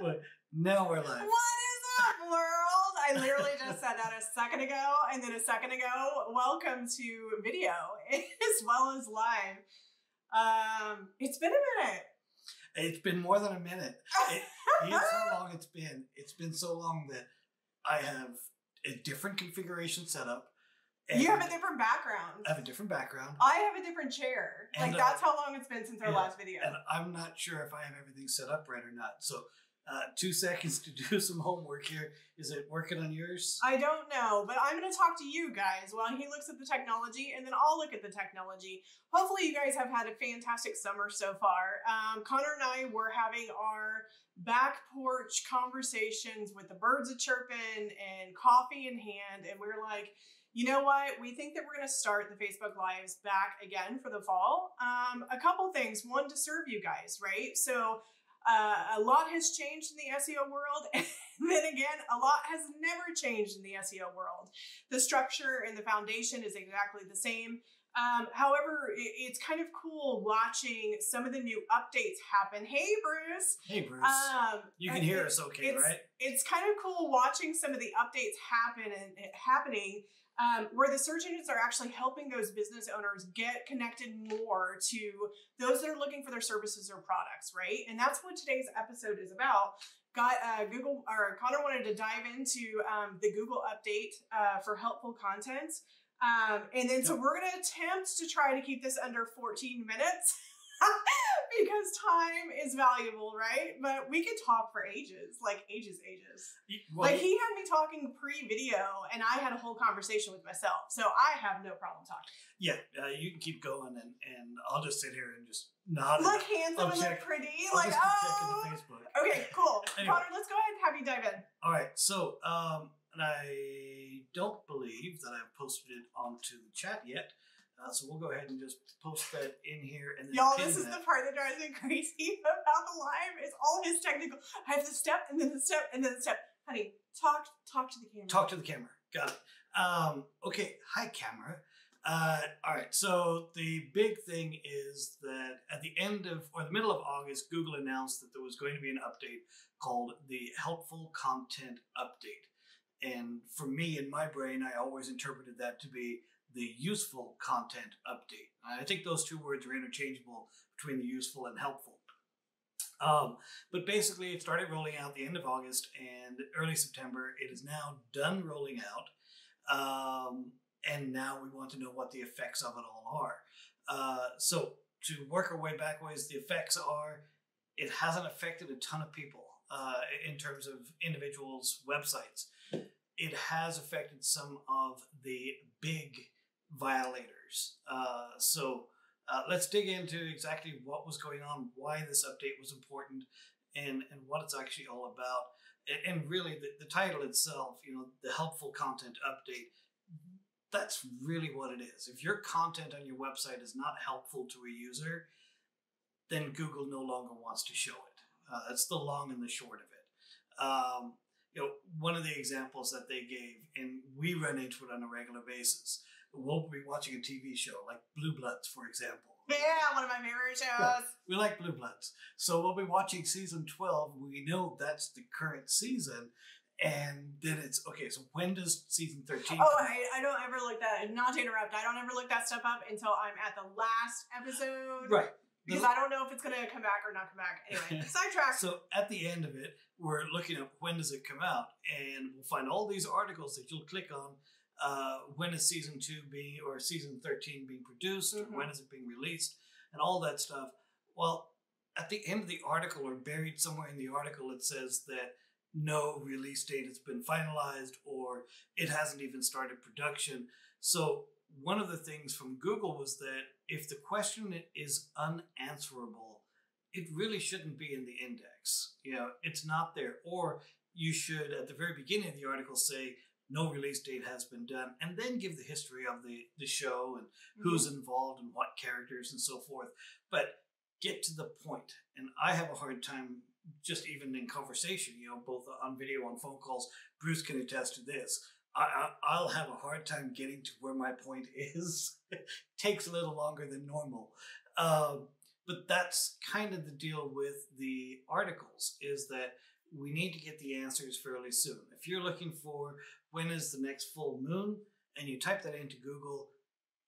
But now we're live. What is up, world? I literally just said that a second ago, and then a second ago. Welcome to video as well as live. Um, it's been a minute. It's been more than a minute. It, here's how long it's been. It's been so long that I have a different configuration set up. you have a different background. I have a different background. I have a different chair. And, like uh, that's how long it's been since our yeah, last video. and I'm not sure if I have everything set up right or not. So, uh, two seconds to do some homework here. Is it working on yours? I don't know, but I'm going to talk to you guys while he looks at the technology, and then I'll look at the technology. Hopefully, you guys have had a fantastic summer so far. Um, Conor and I were having our back porch conversations with the birds a chirping and coffee in hand, and we are like, you know what? We think that we're going to start the Facebook Lives back again for the fall. Um, a couple things. One, to serve you guys, right? So, uh, a lot has changed in the SEO world. And then again, a lot has never changed in the SEO world. The structure and the foundation is exactly the same. Um, however, it, it's kind of cool watching some of the new updates happen. Hey, Bruce. Hey, Bruce. Um, you can hear us okay, it's, right? It's kind of cool watching some of the updates happen and and happening um, where the search engines are actually helping those business owners get connected more to those that are looking for their services or products, right? And that's what today's episode is about. Got uh, Google or Conor wanted to dive into um, the Google update uh, for helpful content. Um, and then so we're going to attempt to try to keep this under 14 minutes because time is valuable, right? But we could talk for ages, like ages, ages. Well, like he had me talking pre-video, and I had a whole conversation with myself, so I have no problem talking. yeah, uh, you can keep going, and, and I'll just sit here and just nod. Look handsome and look pretty, I'll like just keep checking oh. Facebook. Okay, cool. Anyway. Conor, let's go ahead and have you dive in. All right, so um, and I don't believe that I've posted it onto the chat yet. Uh, so we'll go ahead and just post that in here and then Y'all, this is that. the part that drives me crazy about the live. It's all his technical. I have the step, and then the step, and then the step. Honey, talk, talk to the camera. Talk to the camera. Got it. Um, okay, hi camera. Uh, all right, so the big thing is that at the end of or the middle of August, Google announced that there was going to be an update called the Helpful Content Update. And for me, in my brain, I always interpreted that to be the Useful Content Update. I think those two words are interchangeable between the useful and helpful. Um, but basically, it started rolling out the end of August and early September. It is now done rolling out. Um, and now we want to know what the effects of it all are. Uh, so, to work our way backwards, the effects are it hasn't affected a ton of people uh, in terms of individuals' websites. It has affected some of the big violators. Uh, so, uh, let's dig into exactly what was going on, why this update was important, and, and what it's actually all about. And, and really, the, the title itself, you know, the helpful content update, that's really what it is. If your content on your website is not helpful to a user, then Google no longer wants to show it. Uh, that's the long and the short of it. Um, you know, one of the examples that they gave, and we run into it on a regular basis. We'll be watching a TV show like Blue Bloods, for example. Yeah, one of my favorite shows. We like Blue Bloods. So we'll be watching season 12. We know that's the current season. And then it's okay, so when does season 13 Oh. I, I don't ever look that. Not to interrupt, I don't ever look that stuff up until I'm at the last episode. Right. Because I don't know if it's gonna come back or not come back. Anyway, sidetrack. So at the end of it, we're looking up when does it come out, and we'll find all these articles that you'll click on. Uh, when is season two being or season thirteen being produced? Mhm. Or when is it being released? And all that stuff. Well, at the end of the article, or buried somewhere in the article, it says that no release date has been finalized, or it hasn't even started production. So one of the things from Google was that if the question is unanswerable, it really shouldn't be in the index. You know, it's not there. Or you should, at the very beginning of the article, say no release date has been done, and then give the history of the, the show and who's involved and what characters and so forth. But get to the point. And I have a hard time just even in conversation, you know, both on video and phone calls. Bruce can attest to this. I, I, I'll have a hard time getting to where my point is. Takes a little longer than normal. Um, but that's kind of the deal with the articles is that we need to get the answers fairly soon. If you're looking for when is the next full moon, and you type that into Google,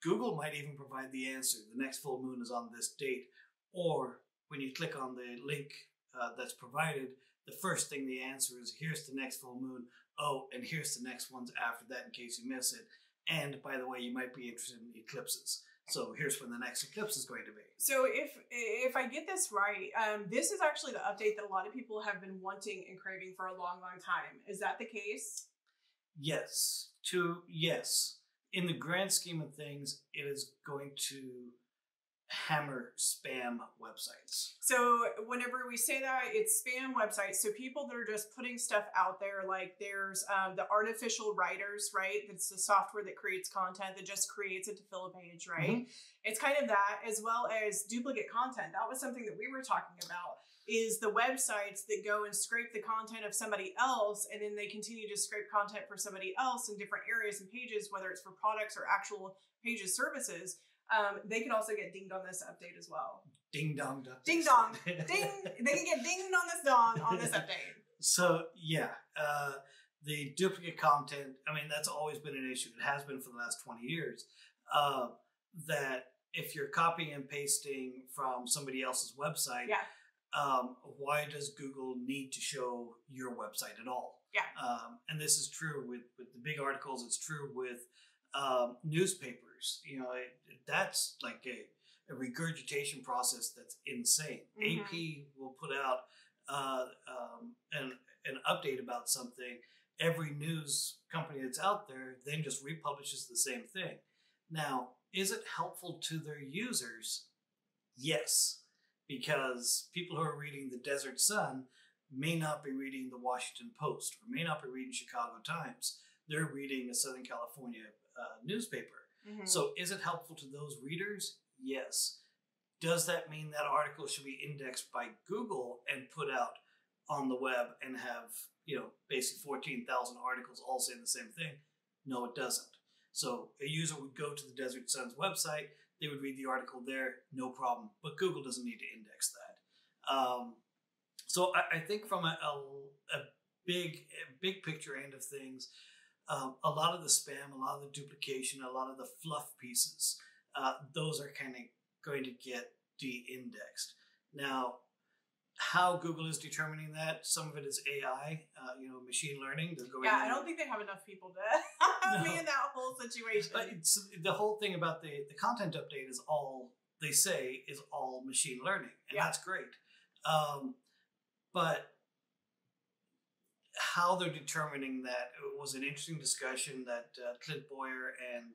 Google might even provide the answer. The next full moon is on this date. Or when you click on the link uh, that's provided, the first thing the answer is here's the next full moon. Oh, and here's the next ones after that in case you miss it. And by the way, you might be interested in eclipses. So here's when the next eclipse is going to be. So if if I get this right, um, this is actually the update that a lot of people have been wanting and craving for a long, long time. Is that the case? Yes. To yes. In the grand scheme of things, it is going to hammer spam websites. So whenever we say that, it's spam websites. So people that are just putting stuff out there, like there's um, the artificial writers, right? That's the software that creates content that just creates it to fill a page, right? Mm-hmm. It's kind of that, as well as duplicate content. That was something that we were talking about. Is the websites that go and scrape the content of somebody else, and then they continue to scrape content for somebody else in different areas and pages, whether it's for products or actual pages services um, they can also get dinged on this update as well. Ding dong. Ding dong. ding. They can get dinged on this dong on this update. So yeah, uh, the duplicate content. I mean, that's always been an issue. It has been for the last twenty years. Uh, that if you're copying and pasting from somebody else's website, yeah. Um, why does Google need to show your website at all? Yeah. Um, and this is true with, with the big articles. It's true with um, newspapers. You know, it, that's like a, a, regurgitation process that's insane. Mm-hmm. AP will put out uh, um, an, an update about something. Every news company that's out there then just republishes the same thing. Now, is it helpful to their users? Yes, because people who are reading the Desert Sun may not be reading the Washington Post or may not be reading Chicago Times. They're reading a Southern California uh, newspaper. Mm-hmm. So, is it helpful to those readers? Yes. Does that mean that article should be indexed by Google and put out on the web and have, you know, basically 14,000 articles all saying the same thing? No, it doesn't. So, a user would go to the Desert Sun's website, they would read the article there, no problem. But Google doesn't need to index that. Um, so, I, I, think from a, a, a big, a big picture end of things, um, a lot of the spam, a lot of the duplication, a lot of the fluff pieces, uh, those are kind of going to get de-indexed. Now, how Google is determining that, some of it is AI, uh, you know, machine learning. They're going yeah, I don't think they have enough people to no. in that whole situation. It's, the whole thing about the, the content update is all, they say, is all machine learning, and yeah. that's great. Um, but how they're determining that it was an interesting discussion that uh, Clint Boyer and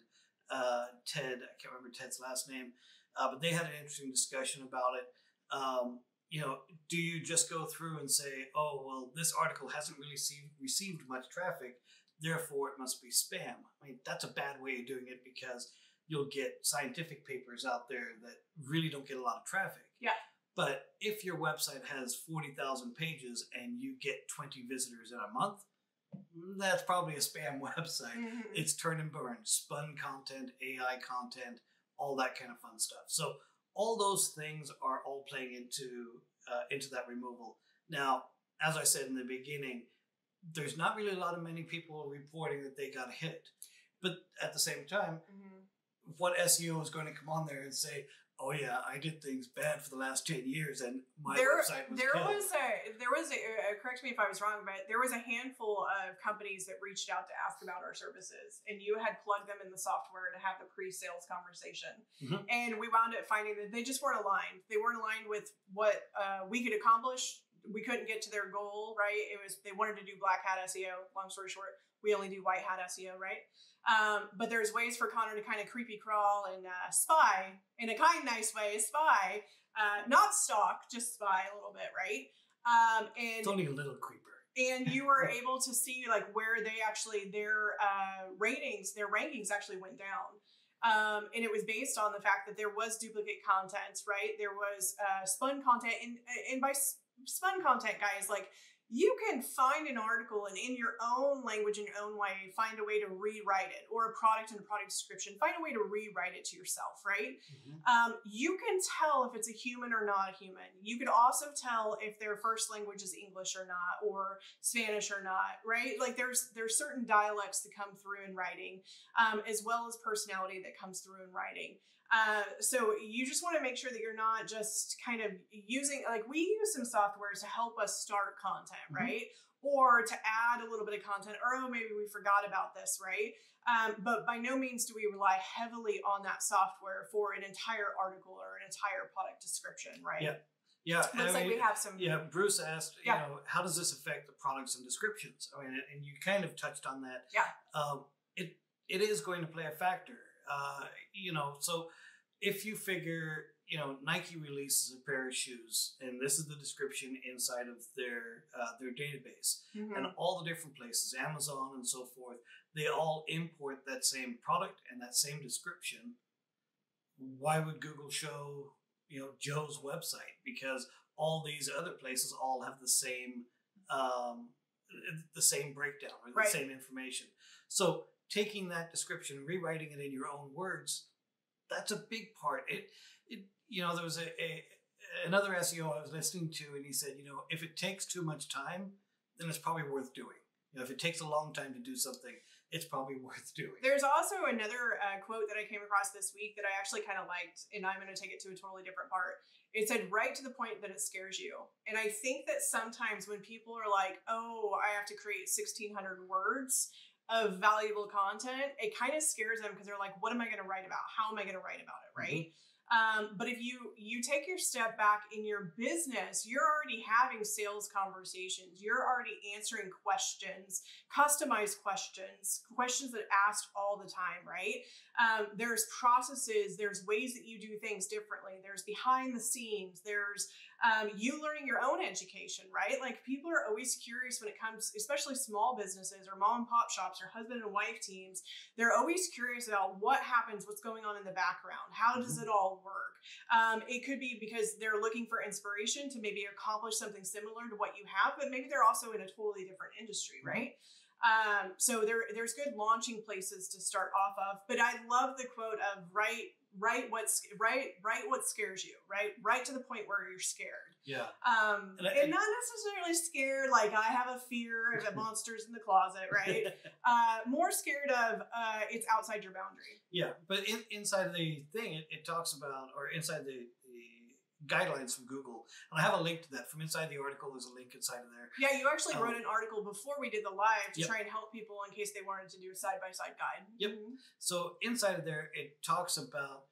uh, Ted, I can't remember Ted's last name, uh, but they had an interesting discussion about it. Um, you know, do you just go through and say, oh, well, this article hasn't really see- received much traffic, therefore it must be spam? I mean, that's a bad way of doing it because you'll get scientific papers out there that really don't get a lot of traffic. Yeah. But if your website has 40,000 pages and you get 20 visitors in a month, that's probably a spam website. Mm-hmm. It's turn and burn, spun content, AI content, all that kind of fun stuff. So all those things are all playing into uh, into that removal. Now, as I said in the beginning, there's not really a lot of many people reporting that they got hit. But at the same time, mm-hmm. what SEO is going to come on there and say, oh yeah, I did things bad for the last ten years, and my there, website was there killed. was a there was a uh, correct me if I was wrong, but there was a handful of companies that reached out to ask about our services, and you had plugged them in the software to have the pre-sales conversation, mm-hmm. and we wound up finding that they just weren't aligned. They weren't aligned with what uh, we could accomplish. We couldn't get to their goal, right? It was they wanted to do black hat SEO. Long story short, we only do white hat SEO, right? Um, but there's ways for Conor to kind of creepy crawl and uh, spy in a kind, nice way, spy, uh, not stalk, just spy a little bit, right? Um, and it's only a little creeper. And you were able to see like where they actually their uh, ratings, their rankings actually went down. Um, and it was based on the fact that there was duplicate content, right? There was uh, spun content, and and by spun content, guys, like you can find an article and in your own language, in your own way, find a way to rewrite it, or a product and a product description, find a way to rewrite it to yourself, right? Mhm. Um, you can tell if it's a human or not a human. You could also tell if their first language is English or not, or Spanish or not, right? Like there's there's certain dialects that come through in writing, um, as well as personality that comes through in writing. Uh, so you just want to make sure that you're not just kind of using like we use some softwares to help us start content, Mhm. right? Or to add a little bit of content, or oh, maybe we forgot about this, right? Um, but by no means do we rely heavily on that software for an entire article or an entire product description, right? Yeah. Yeah, Looks I like we have some. Yeah, Bruce asked, Yeah. you know, how does this affect the products and descriptions? I mean, and you kind of touched on that. Yeah. Um, it it is going to play a factor. Uh, you know, so if you figure, you know, Nike releases a pair of shoes, and this is the description inside of their uh, their database, Mhm. and all the different places, Amazon and so forth, they all import that same product and that same description. Why would Google show, you know, Joe's website? Because all these other places all have the same, um, the same breakdown or the Right. same information. So taking that description, rewriting it in your own words, that's a big part. It, it, you know, there was a, a another SEO I was listening to, and he said, you know, if it takes too much time, then it's probably worth doing. You know, if it takes a long time to do something, it's probably worth doing. There's also another uh, quote that I came across this week that I actually kind of liked, and I'm going to take it to a totally different part. It said, right to the point that it scares you. And I think that sometimes when people are like, oh, I have to create 1,600 words of valuable content, it kind of scares them because they're like, what am I going to write about? How am I going to write about it? Right. Um, but if you you take your step back in your business, you're already having sales conversations. You're already answering questions, customized questions, questions that are asked all the time, right? Um, there's processes, there's ways that you do things differently. There's behind the scenes. There's um, you learning your own education, right? Like people are always curious when it comes, especially small businesses or mom and pop shops or husband and wife teams. They're always curious about what happens, what's going on in the background, how does it all work. Um, it could be because they're looking for inspiration to maybe accomplish something similar to what you have, but maybe they're also in a totally different industry, right? Um, so there, there's good launching places to start off of. But I love the quote of write, write what's write, write what scares you, right? Right to the point where you're scared. Yeah. Um, And I- and not necessarily scared like I have a fear of the monsters in the closet, right? uh, more scared of uh, it's outside your boundary. Yeah, but in, inside the thing, it, it talks about, or inside the guidelines from Google, and I have a link to that from inside the article. There's a link inside of there. Yeah, you actually Um, wrote an article before we did the live to Yep. try and help people in case they wanted to do a side by side guide. Yep. Mhm. So inside of there, it talks about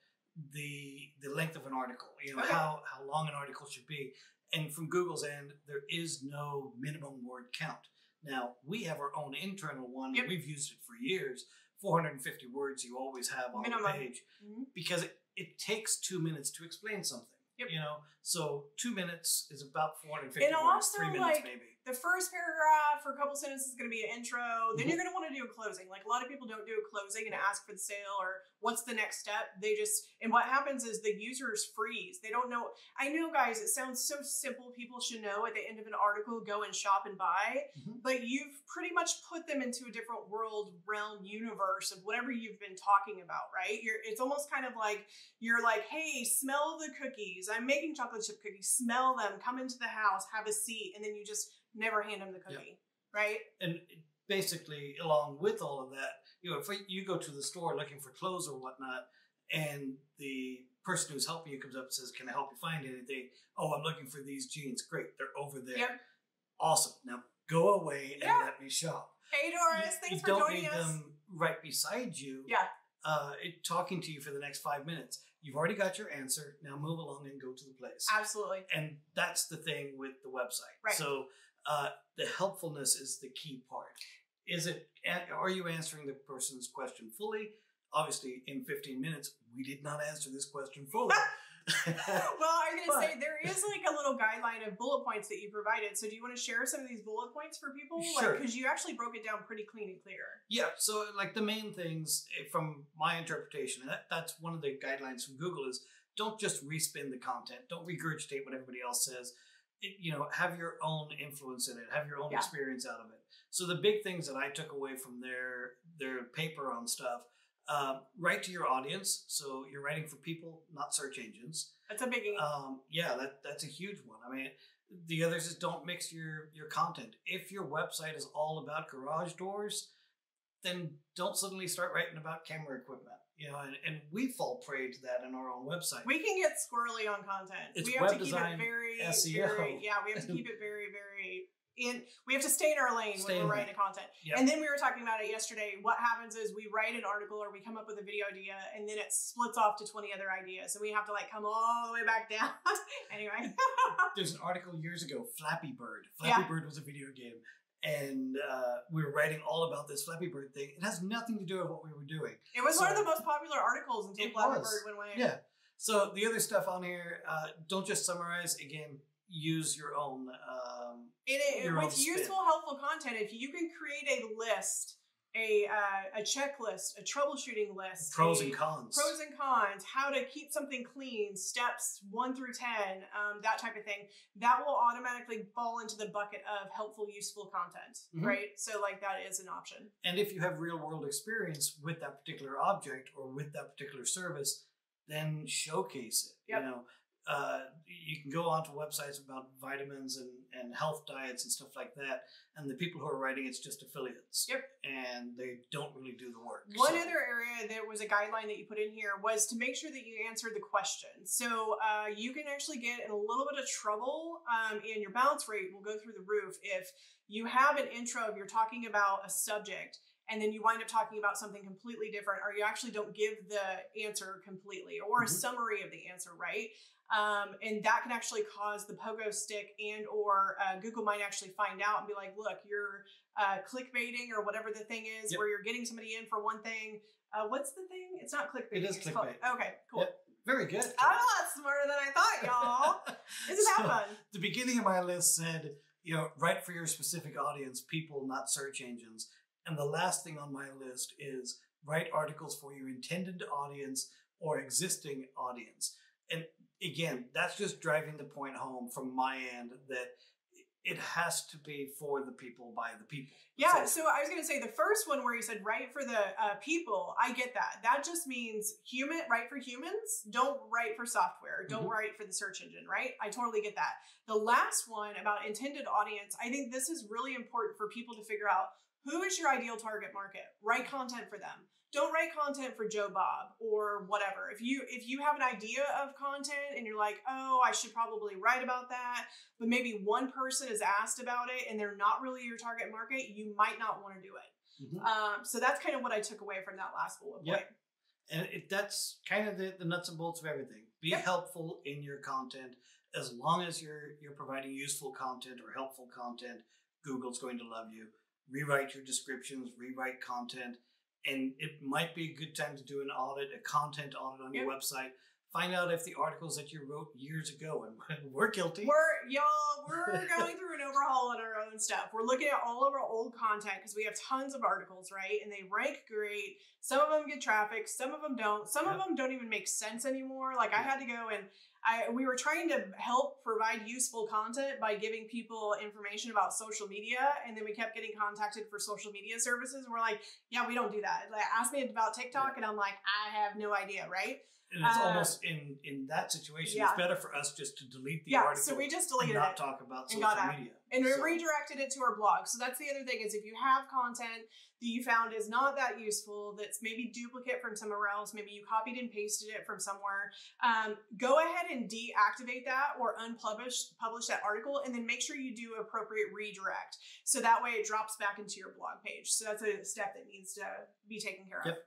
the the length of an article. You know Okay. how how long an article should be, and from Google's end, there is no minimum word count. Now we have our own internal one. Yep. We've used it for years. 450 words you always have on Minimum. the page Mhm. because it, it takes two minutes to explain something. Yep. You know, so two minutes is about 450 And words. also, Three minutes like, maybe. The first paragraph or a couple sentences is going to be an intro. Then Mhm. you're going to want to do a closing. Like a lot of people don't do a closing and ask for the sale or what's the next step. They just and what happens is the users freeze. They don't know. I know, guys. It sounds so simple. People should know at the end of an article, go and shop and buy. Mhm. But you've pretty much put them into a different world, realm, universe of whatever you've been talking about, right? You're. It's almost kind of like you're like, hey, smell the cookies. I'm making chocolate chip cookies. Smell them. Come into the house. Have a seat, and then you just never hand them the Yep. cookie, right? and basically along with all of that you know if you go to the store looking for clothes or whatnot and the person who's helping you comes up and says can i help you find anything oh i'm looking for these jeans great they're over there Yep. awesome now go away and Yeah. let me shop Hey, you, Doris, you thanks for don't need them right beside you Yeah. uh, it, talking to you for the next five minutes you've already got your answer now move along and go to the place Absolutely. and that's the thing with the website. Right. So uh, the helpfulness is the key part. Is it? Are you answering the person's question fully? Obviously, in 15 minutes, we did not answer this question fully. Well, I'm going to say there is like a little guideline of bullet points that you provided. So, do you want to share some of these bullet points for people? Sure. Because you actually broke it down pretty clean and clear. yeah. So, like the main things eh, from my interpretation, and that, that's one of the guidelines from Google is don't just respin the content. Don't regurgitate what everybody else says. It- you know, have your own influence in it, have your own Yeah. experience out of it. So the big things that I took away from their their paper on stuff, um, write to your audience. So you're writing for people, not search engines. That's a big Um, yeah, that that's a huge one. I mean, the others is don't mix your your content. If your website is all about garage doors, then don't suddenly start writing about camera equipment. You know, and, and we fall prey to that in our own website. we can get squirrely on content. It's we have web to keep it very, SEO. very, yeah. We have to keep it very, very in. We have to stay in our lane Stay when we're lane. writing content. Yep. And then we were talking about it yesterday. What happens is we write an article or we come up with a video idea, and then it splits off to twenty other ideas, and we have to like come all the way back down. anyway, There's an article years ago, Flappy Bird. Flappy Yeah. Bird was a video game. And uh, we were writing all about this Flappy Bird thing. It has nothing to do with what we were doing. it was one of the most popular articles until Flappy was. Bird went away. Yeah. So the other stuff on here, uh, don't just summarize. Again, use your own. Um, It, it, Your own with spin. useful, helpful content, if you can create a list, a uh, a checklist, a troubleshooting list, pros and cons. pros and cons, how to keep something clean, steps one through 10, um, that type of thing, that will automatically fall into the bucket of helpful, useful content, Mhm. right? So, like, that is an option. and if you have real world experience with that particular object or with that particular service, then showcase it. Yep. You know, uh, you can go onto websites about vitamins and, and health diets and stuff like that, and the people who are writing it's just affiliates. Yep. And they don't really do the work. One So- other area that was a guideline that you put in here was to make sure that you answered the question. So uh, you can actually get in a little bit of trouble, um, and your bounce rate will go through the roof if you have an intro of you're talking about a subject. And then you wind up talking about something completely different, or you actually don't give the answer completely, or a Mhm. summary of the answer, right? Um, and that can actually cause the pogo stick and or uh, Google might actually find out and be like, look, you're uh, clickbaiting or whatever the thing is, Yep. where you're getting somebody in for one thing. Uh, what's the thing? It's not clickbait. It is it's called- clickbait. okay, cool. Yep. Very good. I'm a lot smarter than I thought, y'all. Isn't that fun? the beginning of my list said, you know, write for your specific audience, people, not search engines. And the last thing on my list is write articles for your intended audience or existing audience. And again, that's just driving the point home from my end that it has to be for the people by the people. Yeah, so I was going to say the first one where you said write for the uh, people, I get that. That just means human, write for humans. Don't write for software. Don't Mhm. write for the search engine, right? I totally get that. The last one about intended audience, I think this is really important for people to figure out who is your ideal target market. Write content for them. Don't write content for Joe Bob or whatever. If you if you have an idea of content and you're like, oh, I should probably write about that, but maybe one person is asked about it and they're not really your target market, you might not want to do it. Mhm. Um, so that's kind of what I took away from that last bullet point. Yep. And it, that's kind of the, the nuts and bolts of everything. Be Yep. helpful in your content. As long as you're you're providing useful content or helpful content, Google's going to love you. Rewrite your descriptions, rewrite content, and it might be a good time to do an audit, a content audit on your website. Find out if the articles that you wrote years ago, and we're guilty. We're y'all, we're going through an overhaul on our own stuff. We're looking at all of our old content because we have tons of articles, right? And they rank great. Some of them get traffic, some of them don't. Some of them don't even make sense anymore. Like I had to go and I we were trying to help provide useful content by giving people information about social media, and then we kept getting contacted for social media services. And we're like, yeah, we don't do that. Like ask me about TikTok, and I'm like, I have no idea, right? and it's uh, almost in in that situation, yeah. it's better for us just to delete the yeah. article So we just and deleted not it. talk about and social got out. And we So- redirected it to our blog. So that's the other thing is if you have content that you found is not that useful, that's maybe duplicate from somewhere else, maybe you copied and pasted it from somewhere, um, go ahead and deactivate that or unpublish publish that article, and then make sure you do appropriate redirect. So that way it drops back into your blog page. So that's a step that needs to be taken care of. Yep.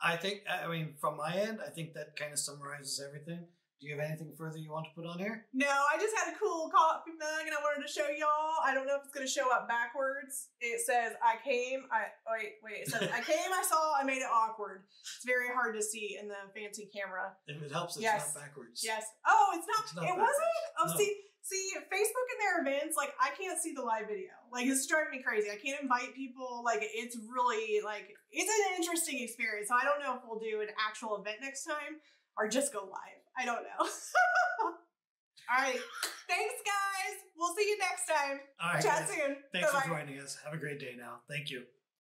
I think, I mean, from my end, I think that kind of summarizes everything. Do you have anything further you want to put on here? No, I just had a cool coffee mug and I wanted to show y'all. I don't know if it's gonna show up backwards. It says I came, I oh, wait, wait, it says I came, I saw, I made it awkward. It's very hard to see in the fancy camera. If it helps, it's Yes. not backwards. Yes. Oh, it's not, It's not it backwards. wasn't? Oh No. see see Facebook and their events, like I can't see the live video. Like it's driving me crazy. I can't invite people. Like it's really like it's an interesting experience. So I don't know if we'll do an actual event next time or just go live. I don't know. All right. Thanks, guys. We'll see you next time. All right, Chat guys. soon. Thanks Bye-bye. for joining us. Have a great day now. Thank you.